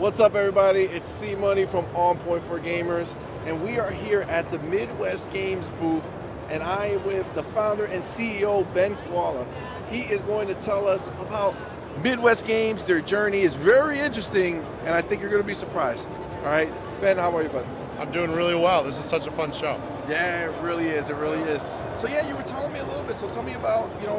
What's up, everybody? It's C Money from On Point for Gamers, and we are here at the Midwest Games booth, and I am with the founder and CEO Ben Kvalo. He is going to tell us about Midwest Games. Their journey is very interesting, and I think you're going to be surprised. All right, Ben, how are you, buddy? I'm doing really well. This is such a fun show. Yeah, it really is. It really is. So yeah, you were telling me a little bit. So tell me about you know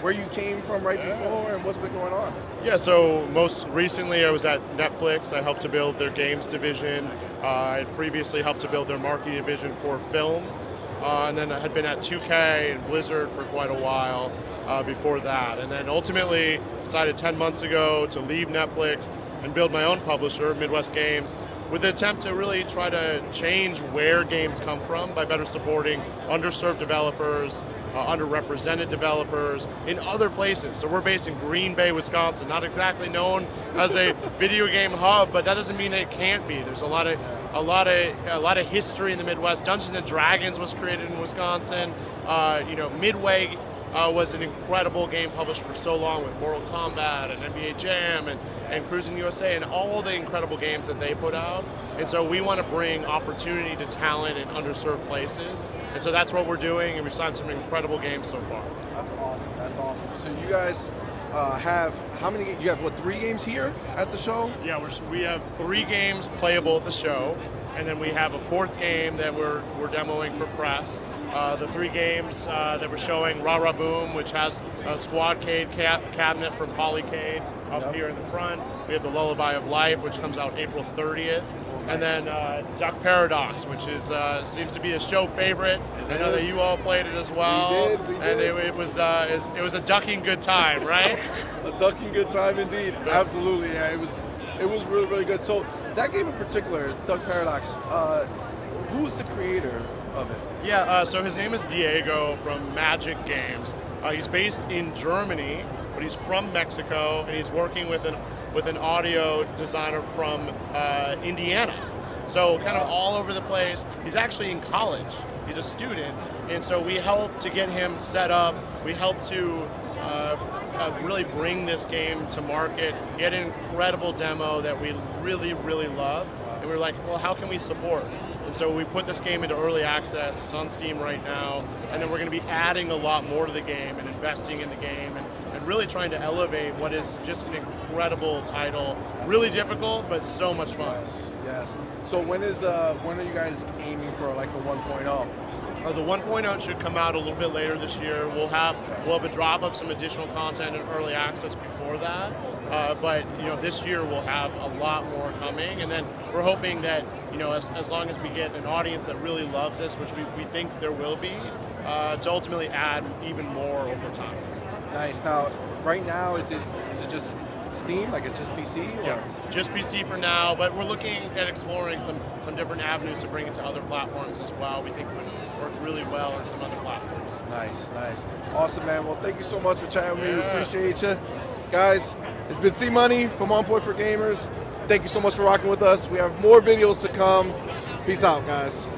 where you came from right Yeah. before and what's been going on. Yeah, so most recently I was at Netflix. I helped to build their games division. Uh, I had previously helped to build their marketing division for films. Uh, and then I had been at 2K and Blizzard for quite a while uh, before that. And then ultimately decided 10 months ago to leave Netflix and build my own publisher, Midwest Games, with the attempt to really try to change where games come from by better supporting underserved developers, uh, underrepresented developers in other places. So we're based in Green Bay, Wisconsin, not exactly known as a video game hub, but that doesn't mean it can't be. There's a lot of a lot of a lot of history in the Midwest. Dungeons and Dragons was created in Wisconsin. Uh, you know, Midway uh, was an incredible game published for so long with Mortal Kombat and NBA Jam and, and Cruis'n USA and all the incredible games that they put out. And so we want to bring opportunity to talent in underserved places. And so that's what we're doing, and we've signed some incredible games so far. That's awesome. That's awesome. So you guys uh, have how many? You have what? Three games here at the show? Yeah, we're, we have three games playable at the show, and then we have a fourth game that we're, we're demoing for press. Uh, the three games uh, that we're showing, Ra Ra Boom, which has a Squadcade cap- cabinet from Polycade up Yep. here in the front. We have the Lullaby of Life, which comes out April 30th. And then uh, Duck Paradox, which is uh, seems to be a show favorite. I know that you all played it as well. did, we And did. it, it was uh, it was- it was a ducking good time, right? A ducking good time indeed. Absolutely. Yeah, it was. It was really really good. So that game in particular, Duck Paradox. Uh, who's the creator of it? Yeah, uh, so his name is Diego from Magic Games. Uh, he's based in Germany, but he's from Mexico, and he's working with an with an audio designer from uh, Indiana. So kind of all over the place. He's actually in college. He's a student, and so we help to get him set up. We help to uh, uh, really bring this game to market. He had an incredible demo that we really, really love, and we were like, well, how can we support? And so we put this game into early access. It's on Steam right now. And then we're going to be adding a lot more to the game and investing in the game and, and really trying to elevate what is just an incredible title. Really difficult, but so much fun. Yes. Yes. So when is the? When are you guys aiming for like the 1.0? Uh, the 1.0 should come out a little bit later this year. We'll have we'll have a drop of some additional content and early access before that. Uh, but you know, this year we'll have a lot more coming, and then we're hoping that you know, as, as long as we get an audience that really loves this, which we, we think there will be, uh, to ultimately add even more over time. Nice. Now, right now, is it is it just Steam? Like it's just PC? Or? Yeah, just PC for now, but we're looking at exploring some some different avenues to bring it to other platforms as well. We think it would work really well on some other platforms. Nice, nice. Awesome, man. Well, thank you so much for chatting with me. We appreciate you. Guys, it's been C Money from On Point for Gamers. Thank you so much for rocking with us. We have more videos to come. Peace out, guys.